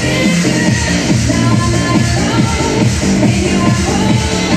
Somebody in the house say yeah.